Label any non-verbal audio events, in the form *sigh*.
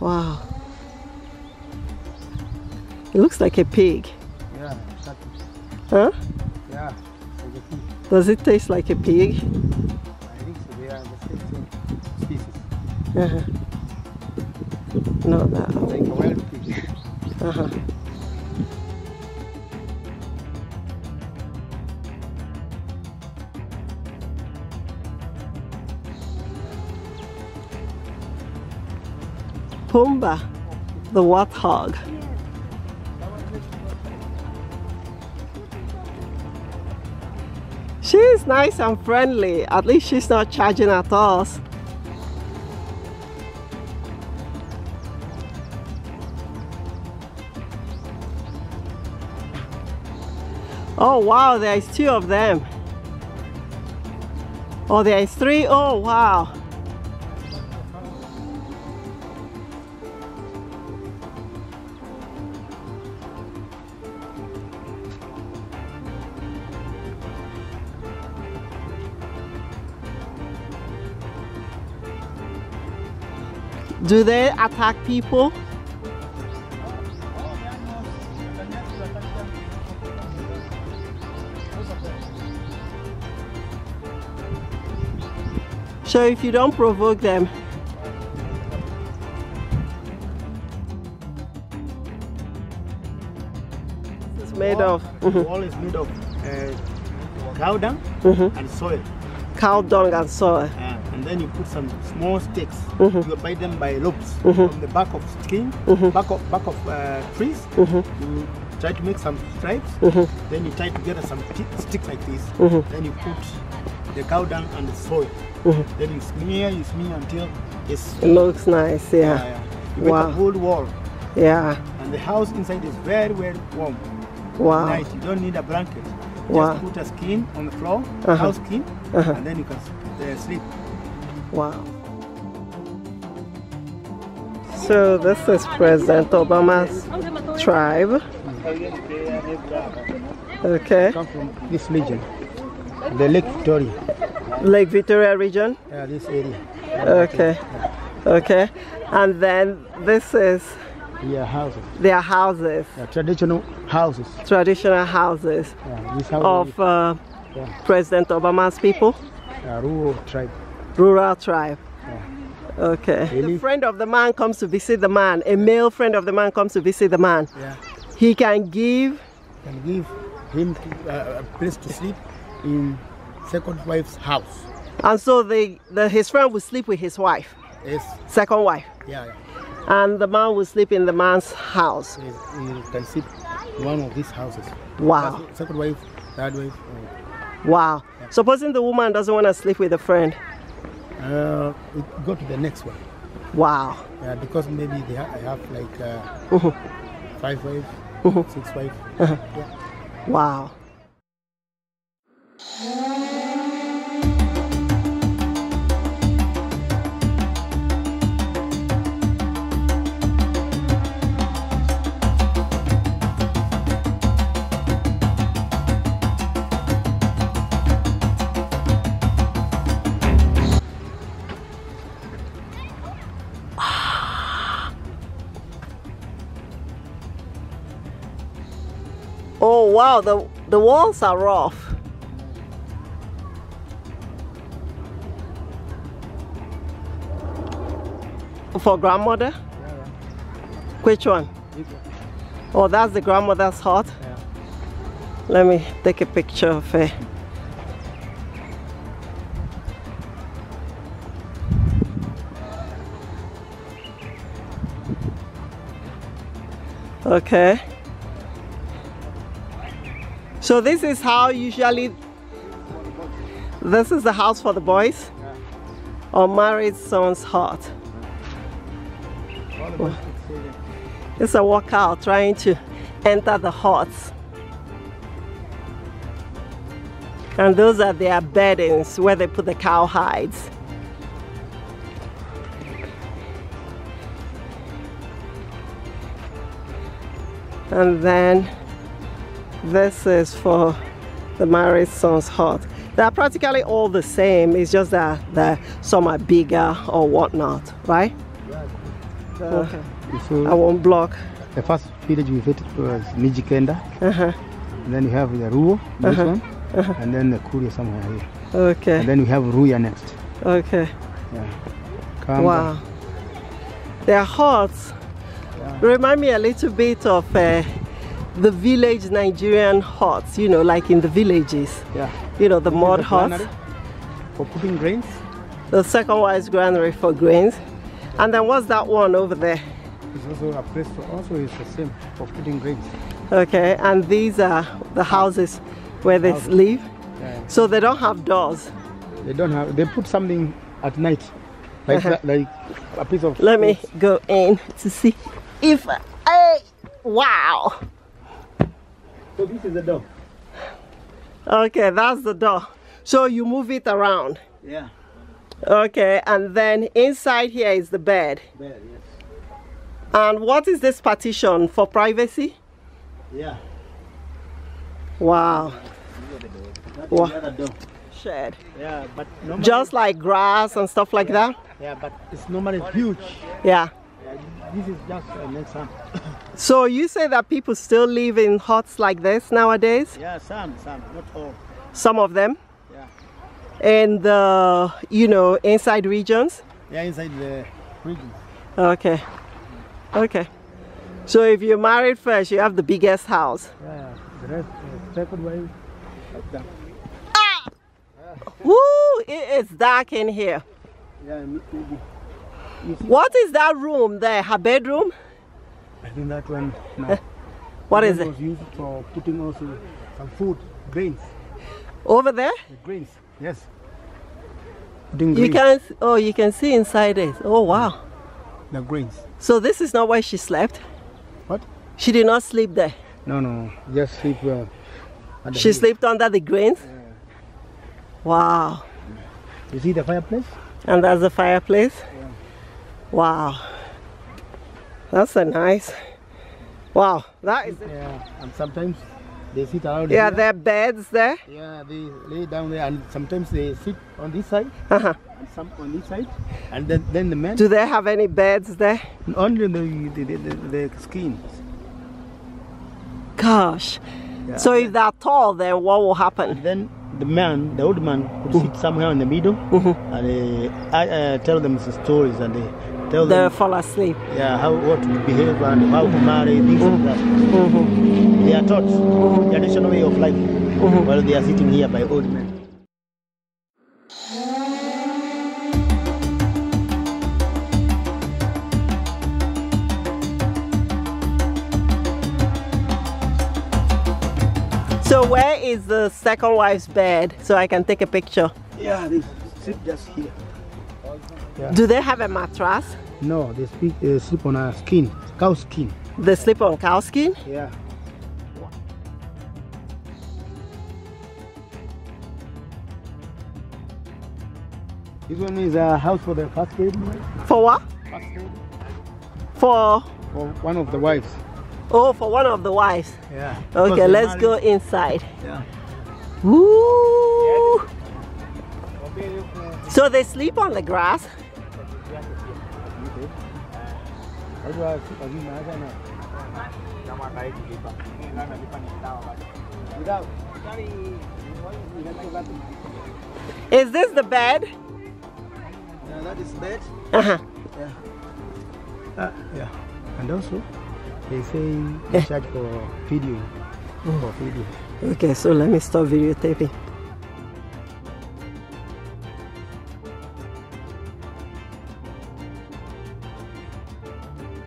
Wow. It looks like a pig. Yeah, exactly. Huh? Yeah, like. Does it taste like a pig? I think so. They are the same species. Uh-huh. Not that. Like a wild pig. Uh-huh. Pumbaa, the warthog. She's nice and friendly. At least she's not charging at us. Oh wow, there is two of them. Oh, there is three. Oh wow. Do they attack people? So if you don't provoke them, is made of The wall is made of uh, cow dung and soil. cow dung and soil. Uh, and then you put some small sticks. You bite them by ropes from the back of skin, back of back of uh, trees. You try to make some stripes. Then you try to get some sticks like this. Then you put the cow dung and the soil. Then you smear, you smear until it's It looks nice, uh, yeah. you make Wow. a whole wall. Yeah. And the house inside is very very warm. Wow. You don't need a blanket. Wow. Just put a skin on the floor, Uh-huh. house skin, Uh-huh. and then you can uh, sleep. Wow. So this is President Obama's tribe. Okay. Come from this region, the Lake Victoria. Lake Victoria region. Yeah, this area. Okay. Okay. And then this is Yeah, houses. their houses, Yeah, traditional houses. traditional houses Yeah, of uh, yeah, President Obama's people, rural tribe. Rural tribe. Yeah. Okay. Really? The friend of the man comes to visit the man. A male friend of the man comes to visit the man. Yeah, He can give can give him uh, a place to sleep in second wife's house. And so the, the his friend will sleep with his wife, Yes, second wife, yeah, yeah. and the man will sleep in the man's house. Yes, You can sleep in one of these houses. Wow, First- Second wife, third wife. uh, wow. Supposing the woman doesn't want to sleep with a friend. Uh, go to the next one. Wow. Yeah, because maybe they ha- I have like uh, Mhm. five wife, six wife. Uh-huh. Yeah. Wow. Wow, the the walls are rough. For grandmother? Which one? Oh, that's the grandmother's hut. Yeah. Let me take a picture of it. Okay. So this is how usually this is the house for the boys or married son's hut. All the boys could stay there. It's a workout trying to enter the huts. And those are their beddings where they put the cow hides. And then this is for the married son's hut. They're practically all the same. It's just that, that some are bigger or whatnot, right? Yeah, Okay. So I won't block. the first village we visited was Mijikenda, Uh-huh. and then you have the Ruo, this one, and then the Kuria somewhere here. Okay. And then we have Ruya next. Okay. Yeah. Kamba. Wow. Their huts remind me a little bit of uh, the village Nigerian huts, you know, like in the villages. Yeah. You know, the This mud the huts. For putting grains. The second one is granary for grains. And then what's that one over there? It's also a place for also is the same for putting grains. Okay, and these are the houses where they Houses. live. Yeah. So they don't have doors. They don't have. They put something at night, like Uh-huh. that, like a piece of. Let me go in to see if I. Wow. So this is the door. Okay, that's the door. So you move it around. Yeah. Okay, and then inside here is the bed. Bed. Yes. And what is this partition for privacy? Yeah. Wow. Wow. Shed. Yeah, but normally, Just like grass and stuff like that? Yeah, but it's normally huge. Yeah. Yeah, this is just an example. *coughs* So you say that people still live in huts like this nowadays? Yeah, some, some, not all. Some of them? Yeah. In the, you know, inside regions? Yeah, inside the region. Okay. Okay. So if you're married first, you have the biggest house. Yeah, the rest, uh, second wife, like that. Woo! It is dark in here. Yeah, maybe. What is that room there? Her bedroom? I think that one. No. What is it? was used for putting also some food, grains. Over there? The grains, yes. Putting You grains. can oh you can see inside it. Oh wow. The grains. So this is not where she slept. What? She did not sleep there. No, no, just sleep. Uh, She slept under the grains. Wow. You see the fireplace? And that's the fireplace. Wow. That's a nice. Wow. That is Yeah. And sometimes they sit around Yeah, here. there are beds there. Yeah, they lay down there, and sometimes they sit on this side Uh-huh. and some on this side, and then then the men Do they have any beds there? only the the, the, the, skins. Gosh. So if they're tall, then what will happen? Then the man, the old man, would sit somewhere in the middle, and uh, I uh, tell them some stories, and they tell They them fall asleep. yeah how what to behave and how to marry this and that. Mm-hmm. Mm-hmm. They are taught mm-hmm. the traditional way of life while they are sitting here by old men. So where is the second wife's bed so I can take a picture? Yeah, they sit just here. Do they have a mattress? No, they speak, uh, sleep on a skin, cow skin. They sleep on cow skin? Yeah. This one is a house for the first lady. For what? First lady. For For one of the wives. oh, for one of the wives. Yeah. Okay, let's go inside. Yeah. Woo! So they sleep on the grass. Is this the bed? Yeah, that is bed. Uh-huh. Uh, yeah. And also, they say they charge for video. For video. Okay, so let me stop videotaping.